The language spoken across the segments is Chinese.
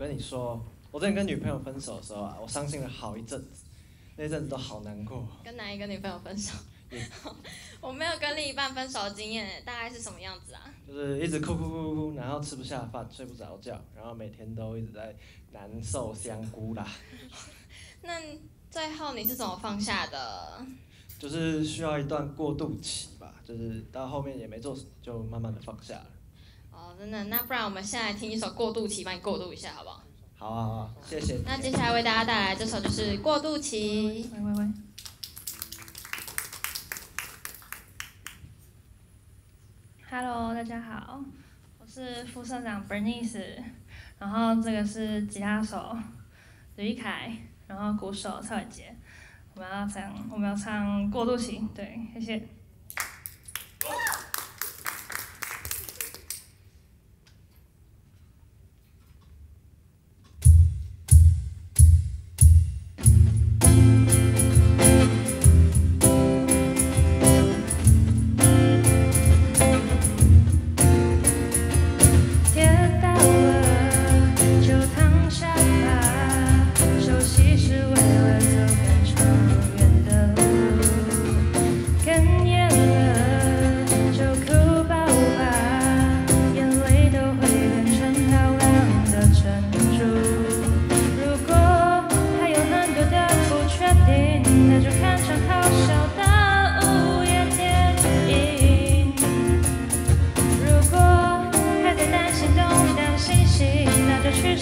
跟你说，我之前跟女朋友分手的时候啊，我伤心了好一阵子，那阵子都好难过。跟哪一个女朋友分手嗯？我没有跟另一半分手的经验，大概是什么样子啊？就是一直哭哭哭哭哭，然后吃不下饭，睡不着觉，然后每天都一直在难受香菇啦，那最后你是怎么放下的？就是需要一段过渡期吧，就是到后面也没做什么，就慢慢的放下了。哦，真的，那不然我们现在听一首《过渡期》，帮你过渡一下，好不好？好啊好啊，谢谢。那接下来为大家带来这首就是《过渡期》。喂喂喂。Hello，大家好，我是副社长 Bernice，然后这个是吉他手吕一凯，然后鼓手蔡伟杰，我们要唱我们要唱过渡期，对，谢谢。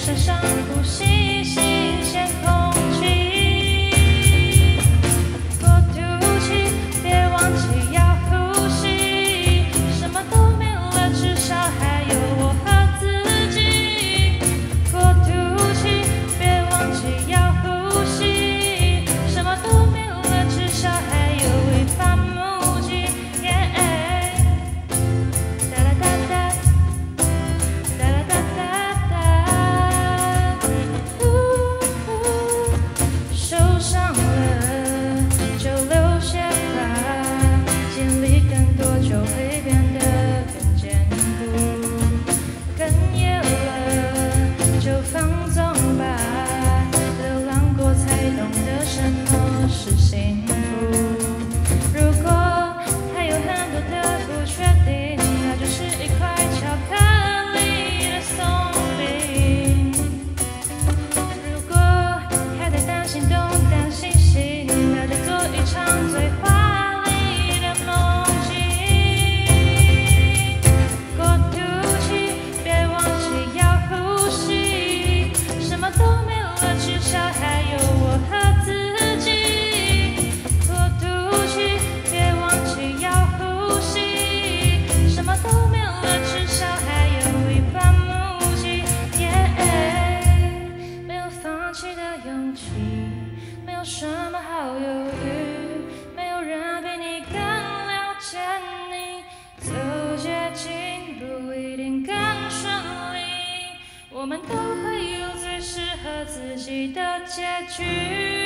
在上呼吸。的勇气，没有什么好犹豫，没有人比你更了解你。走捷径不一定更顺利，我们都会有最适合自己的结局。